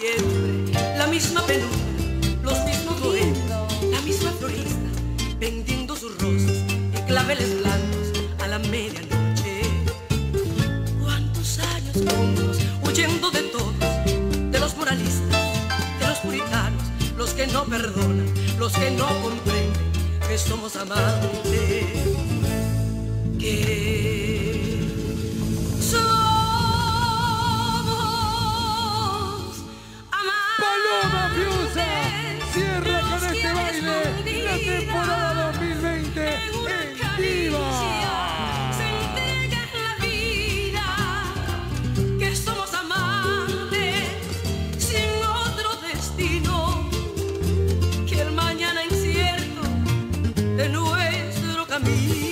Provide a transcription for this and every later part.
Siempre la misma penumbra, los mismos bohemios, la misma florista, vendiendo sus rosas y claveles blancos a la medianoche. ¿Cuántos años juntos, huyendo de todos, de los moralistas, de los puritanos, los que no perdonan, los que no comprenden que somos amantes? Que temporada 2020 En se entrega la vida, que somos amantes sin otro destino. Que el mañana incierto de nuestro camino.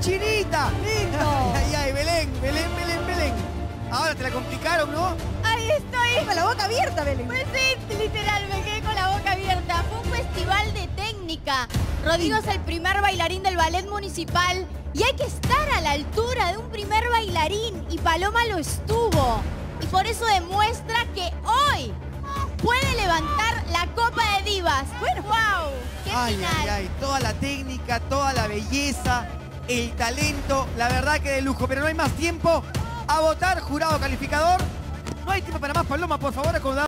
Chinita. Lindo. Ay, ay, Belén, Belén, Belén, Belén. Ahora te la complicaron, ¿no? Ahí estoy. Con la boca abierta, Belén. Pues sí, literal, me quedé con la boca abierta. Fue un festival de técnica. Rodrigo es el primer bailarín del ballet municipal y hay que estar a la altura de un primer bailarín y Paloma lo estuvo. Y por eso demuestra que hoy puede levantar la Copa de Divas. Bueno, wow, qué Ay, final. ay, ay. Toda la técnica, toda la belleza, el talento, la verdad que de lujo. Pero no hay más tiempo. A votar, jurado calificador. No hay tiempo para más, Paloma, por favor, acordar.